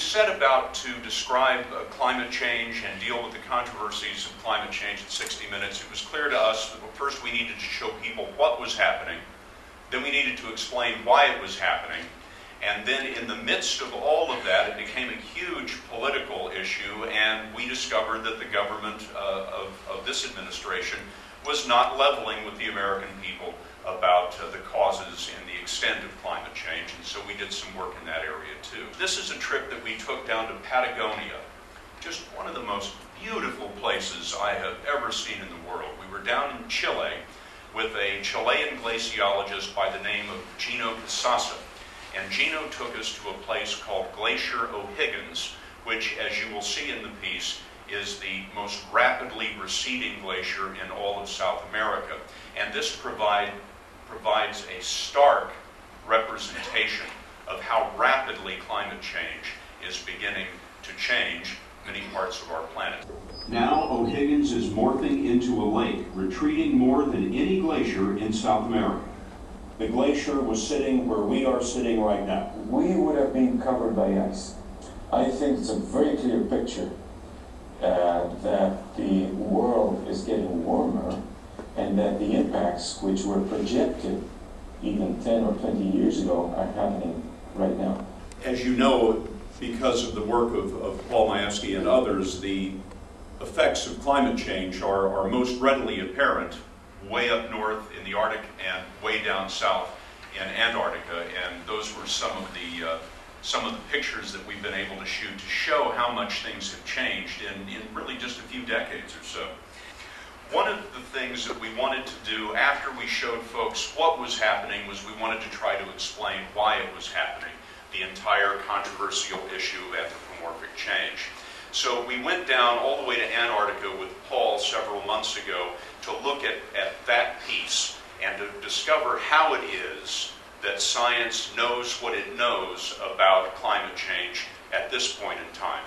set about to describe uh, climate change and deal with the controversies of climate change in 60 minutes, it was clear to us that first we needed to show people what was happening, then we needed to explain why it was happening, and then in the midst of all of that, it became a huge political issue, and we discovered that the government uh, of, of this administration was not leveling with the American people about uh, the causes extent of climate change, and so we did some work in that area too. This is a trip that we took down to Patagonia, just one of the most beautiful places I have ever seen in the world. We were down in Chile with a Chilean glaciologist by the name of Gino Casassa. And Gino took us to a place called Glacier O'Higgins, which, as you will see in the piece, is the most rapidly receding glacier in all of South America. And this provide, provides a stark representation of how rapidly climate change is beginning to change many parts of our planet. Now O'Higgins is morphing into a lake, retreating more than any glacier in South America. The glacier was sitting where we are sitting right now. We would have been covered by ice. I think it's a very clear picture uh, that the world is getting warmer and that the impacts which were projected even 10 or 20 years ago are happening right now. As you know, because of the work of, of Paul Mayewski and others, the effects of climate change are, are most readily apparent way up north in the Arctic and way down south in Antarctica. And those were some of the uh, some of the pictures that we've been able to shoot to show how much things have changed in, in really just a few decades or so. One of the things that we wanted to do after we showed folks what was happening was we wanted to try to explain why it was happening, the entire controversial issue of anthropomorphic change. So we went down all the way to Antarctica with Paul several months ago to look at, at that piece and to discover how it is that science knows what it knows about climate change at this point in time.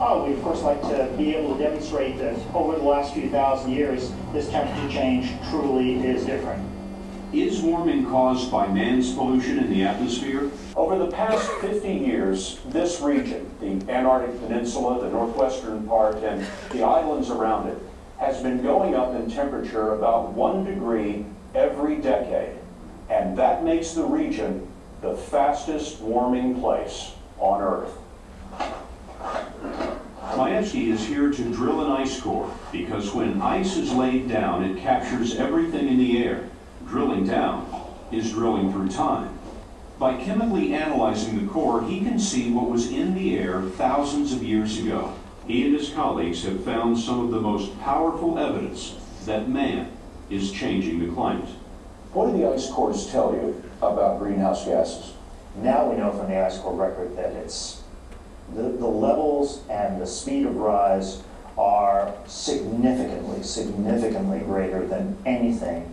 Oh, we of course like to be able to demonstrate that over the last few thousand years, this temperature change truly is different. Is warming caused by man's pollution in the atmosphere? Over the past 50 years, this region, the Antarctic Peninsula, the northwestern part, and the islands around it, has been going up in temperature about one degree every decade. And that makes the region the fastest warming place on Earth. Mayewski is here to drill an ice core because when ice is laid down, it captures everything in the air. Drilling down is drilling through time. By chemically analyzing the core, he can see what was in the air thousands of years ago. He and his colleagues have found some of the most powerful evidence that man is changing the climate. What do the ice cores tell you about greenhouse gases? Now we know from the ice core record that it's the, the levels speed of rise are significantly, significantly greater than anything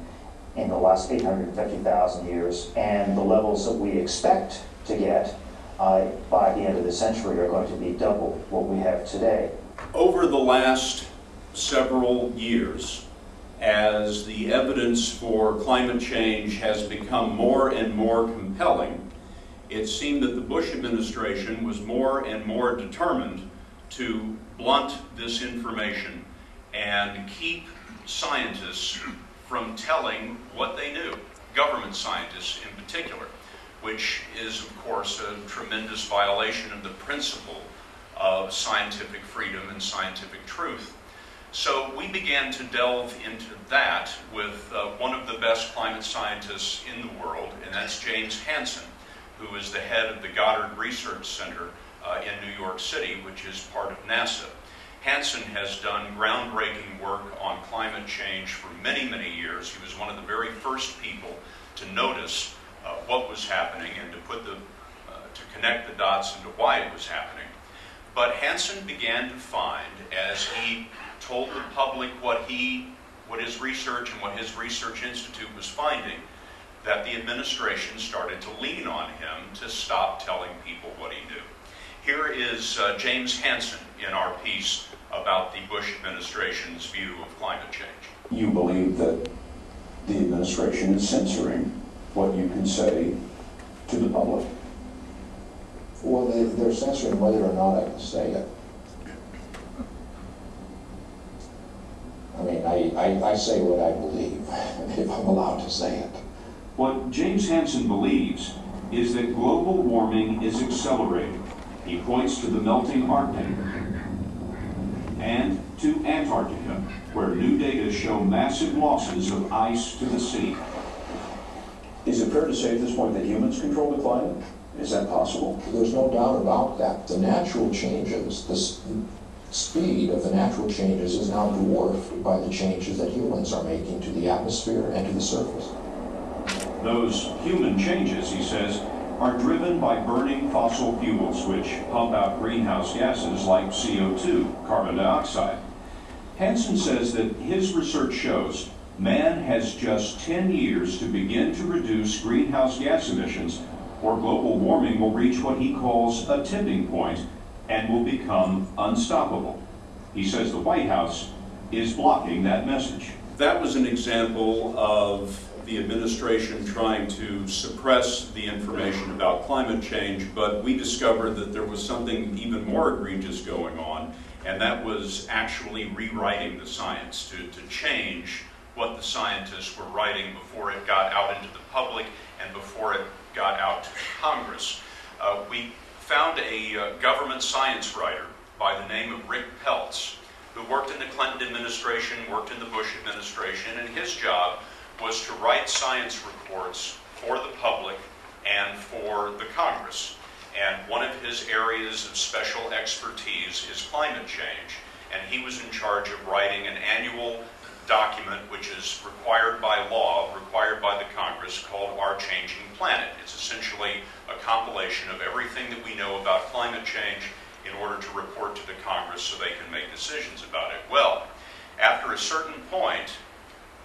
in the last 850,000 years. And the levels that we expect to get uh, by the end of the century are going to be double what we have today. Over the last several years, as the evidence for climate change has become more and more compelling, it seemed that the Bush administration was more and more determined to blunt this information and keep scientists from telling what they knew, government scientists in particular, which is, of course, a tremendous violation of the principle of scientific freedom and scientific truth. So we began to delve into that with uh, one of the best climate scientists in the world, and that's James Hansen who is the head of the Goddard Research Center uh, in New York City, which is part of NASA. Hansen has done groundbreaking work on climate change for many, many years. He was one of the very first people to notice uh, what was happening and to put the uh, to connect the dots into why it was happening. But Hansen began to find, as he told the public what he, what his research and what his research institute was finding, that the administration started to lean on him to stop telling people what he knew. Here is uh, James Hansen in our piece about the Bush administration's view of climate change. You believe that the administration is censoring what you can say to the public. Well, they, they're censoring whether or not I can say it. I mean, I, I, I say what I believe, if I'm allowed to say it. What James Hansen believes is that global warming is accelerating. He points to the melting Arctic and to Antarctica, where new data show massive losses of ice to the sea. Is it fair to say at this point that humans control the climate? Is that possible? There's no doubt about that. The natural changes, the speed of the natural changes is now dwarfed by the changes that humans are making to the atmosphere and to the surface. Those human changes, he says, are driven by burning fossil fuels, which pump out greenhouse gases like CO2, carbon dioxide. Hansen says that his research shows man has just 10 years to begin to reduce greenhouse gas emissions, or global warming will reach what he calls a tipping point and will become unstoppable. He says the White House is blocking that message. That was an example of the administration trying to suppress the information about climate change, but we discovered that there was something even more egregious going on, and that was actually rewriting the science to, to change what the scientists were writing before it got out into the public and before it got out to Congress. Uh, we found a uh, government science writer by the name of Rick Piltz, who worked in the Clinton administration, worked in the Bush administration, and his job was to write science reports for the public and for the Congress. And one of his areas of special expertise is climate change. And he was in charge of writing an annual document which is required by law, required by the Congress, called Our Changing Planet. It's essentially a compilation of everything that we know about climate change in order to report to the Congress so they can make decisions about it. Well, after a certain point,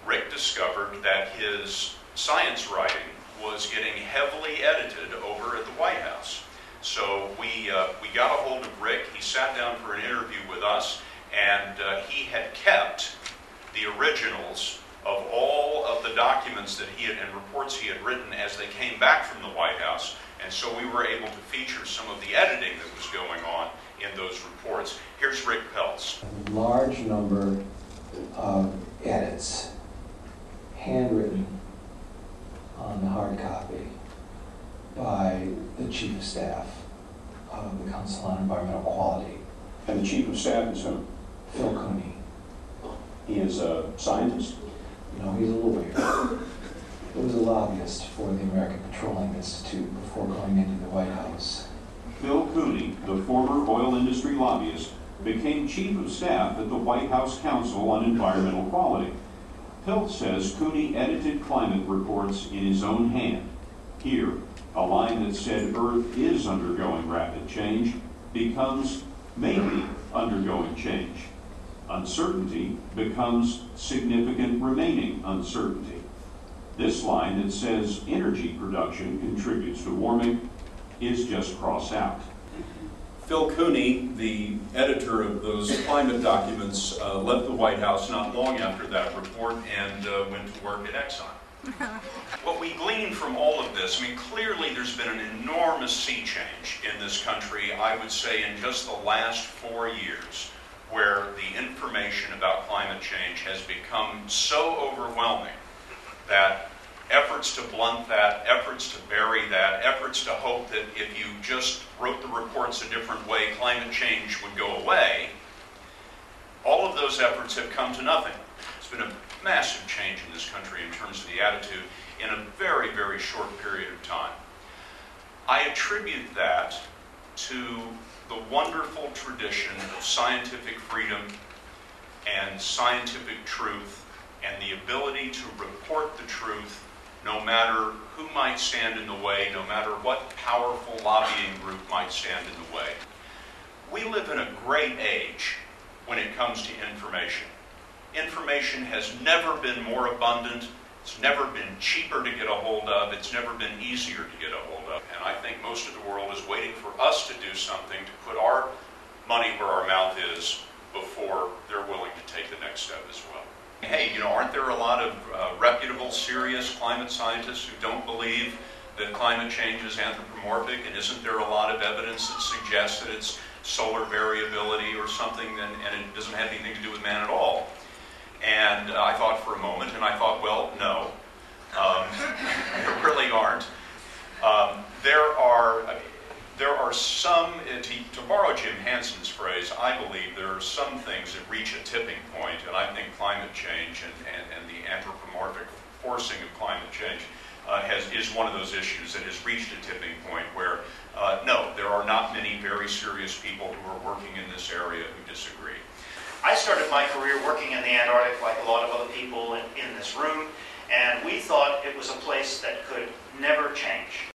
Rick discovered that his science writing was getting heavily edited over at the White House. So we, uh, we got a hold of Rick. He sat down for an interview with us, and uh, he had kept the originals of all of the documents that he had and reports he had written as they came back from the White House. And so we were able to feature some of the editing that was going on in those reports. Here's Rick Piltz. large number of edits, handwritten on the hard copy by the chief of staff of the Council on Environmental Quality, And the chief of staff is who? Phil Cooney. He is a scientist? You know, he's a lawyer. He was a lobbyist for the American Petroleum Institute before going into the White House. Phil Cooney, the former oil industry lobbyist, became chief of staff at the White House Council on Environmental Quality. Piltz says Cooney edited climate reports in his own hand. Here, a line that said Earth is undergoing rapid change becomes maybe undergoing change. Uncertainty becomes significant remaining uncertainty. This line that says energy production contributes to warming is just crossed out. Phil Cooney, the editor of those climate documents, uh, left the White House not long after that report and uh, went to work at Exxon. what we glean from all of this, I mean, clearly there's been an enormous sea change in this country, I would say, in just the last four years, where the information about climate change has become so overwhelming that efforts to blunt that, efforts to bury that, efforts to hope that if you just wrote the reports a different way, climate change would go away, all of those efforts have come to nothing. It's been a massive change in this country in terms of the attitude in a very, very short period of time. I attribute that to the wonderful tradition of scientific freedom and scientific truth and the ability to report the truth no matter who might stand in the way, no matter what powerful lobbying group might stand in the way. We live in a great age when it comes to information. Information has never been more abundant, it's never been cheaper to get a hold of, it's never been easier to get a hold of. And I think most of the world is waiting for us to do something to put our money where our mouth is before they're willing to take the next step as well. Hey, you know, aren't there a lot of uh, reputable, serious climate scientists who don't believe that climate change is anthropomorphic, and isn't there a lot of evidence that suggests that it's solar variability or something, and, and it doesn't have anything to do with man at all? And uh, I thought for a moment, and I thought, well, no, um, there really aren't. Um, there are there are some, to, to borrow Jim Hansen's phrase, I believe there are some things that reach a tipping point, and I think climate change and, and, and the anthropomorphic forcing of climate change uh, has, is one of those issues that has reached a tipping point where, uh, no, there are not many very serious people who are working in this area who disagree. I started my career working in the Antarctic like a lot of other people in, in this room, and we thought it was a place that could never change.